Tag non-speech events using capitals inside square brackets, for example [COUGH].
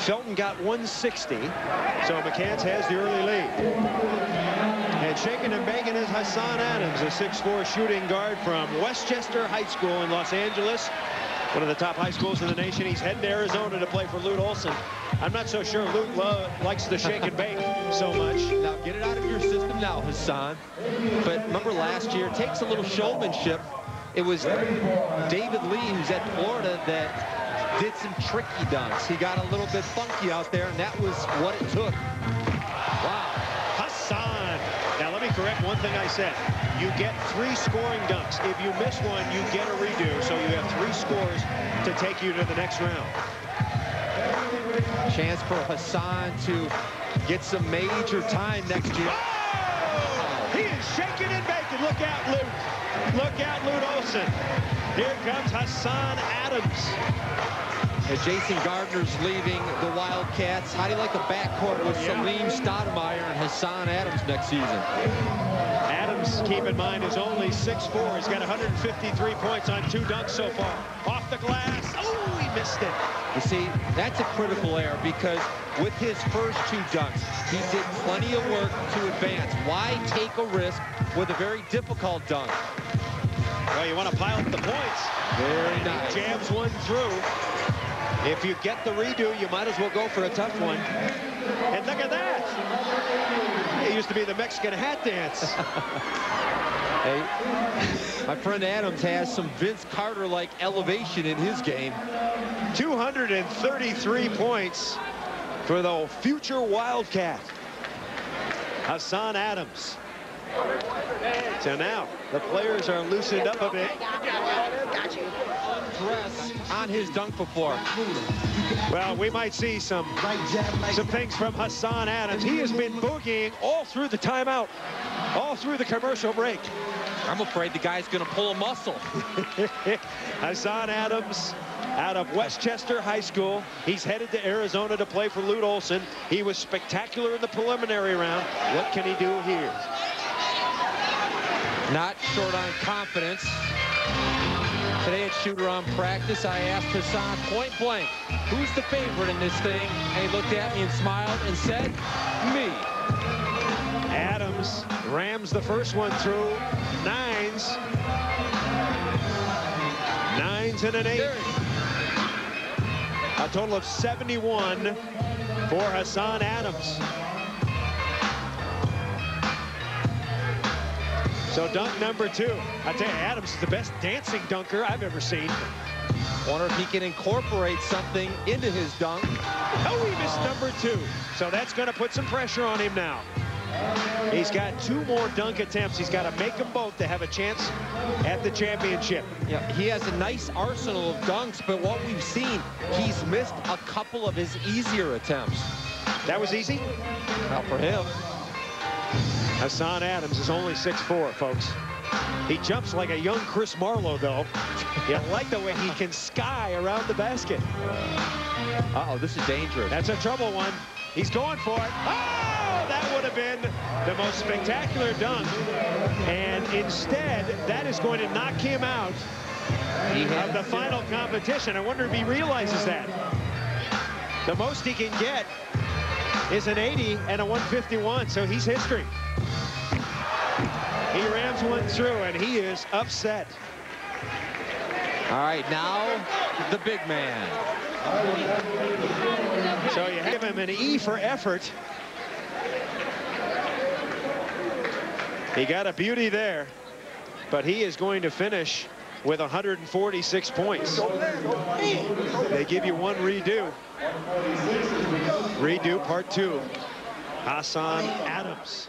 Felton got 160. So McCants has the early lead. And shaking and banging is Hassan Adams, a 6'4 shooting guard from Westchester High School in Los Angeles. One of the top high schools in the nation. He's heading to Arizona to play for Lute Olson. I'm not so sure Lute likes the shake and bake so much. Now get it out of your system now, Hassan. But remember last year, takes a little showmanship. It was David Lee, who's at Florida, that did some tricky dunks. He got a little bit funky out there, and that was what it took. Wow. Hassan. Now, let me correct one thing I said. You get three scoring dunks. If you miss one, you get a redo. So you have three scores to take you to the next round. Chance for Hassan to get some major time next year. Oh! He is shaking and baking. Look out, Luke. Look out, Lute Olson. Here comes Hassan Adams. As Jason Gardner's leaving the Wildcats, how do you like the backcourt with yeah. Salim Stoudamire and Hassan Adams next season? Adams, keep in mind, is only 6'4". He's got 153 points on two dunks so far. Off the glass. Oh, he missed it. You see, that's a critical error because with his first two dunks, he did plenty of work to advance. Why take a risk with a very difficult dunk? Well, you want to pile up the points. Very nice. He jams one through. If you get the redo, you might as well go for a tough one. And look at that. It used to be the Mexican hat dance. [LAUGHS] hey, my friend Adams has some Vince Carter-like elevation in his game. 233 points for the future Wildcat. Hassan Adams. So now the players are loosened up a bit. Undress on his dunk before. Well, we might see some some things from Hassan Adams. He has been boogieing all through the timeout, all through the commercial break. I'm afraid the guy's going to pull a muscle. [LAUGHS] Hassan Adams out of Westchester High School. He's headed to Arizona to play for Lute Olson. He was spectacular in the preliminary round. What can he do here? Not short on confidence. Today at shootaround Practice, I asked Hassan point blank, who's the favorite in this thing? And he looked at me and smiled and said, me. Adams rams the first one through. Nines. Nines and an eight. A total of 71 for Hassan Adams. So dunk number two. I tell you, Adams is the best dancing dunker I've ever seen. Wonder if he can incorporate something into his dunk. Oh, he missed number two. So that's going to put some pressure on him now. He's got two more dunk attempts. He's got to make them both to have a chance at the championship. Yeah, he has a nice arsenal of dunks, but what we've seen, he's missed a couple of his easier attempts. That was easy? Not for him. Hassan Adams is only 6'4", folks. He jumps like a young Chris Marlowe, though. you like the way he can sky around the basket. Uh-oh, this is dangerous. That's a trouble one. He's going for it. Oh, that would have been the most spectacular dunk. And instead, that is going to knock him out of the final competition. I wonder if he realizes that. The most he can get is an 80 and a 151, so he's history. He rams one through, and he is upset. All right, now the big man. So you give him an E for effort. He got a beauty there, but he is going to finish with 146 points. They give you one redo. Redo part two. Hassan Adams.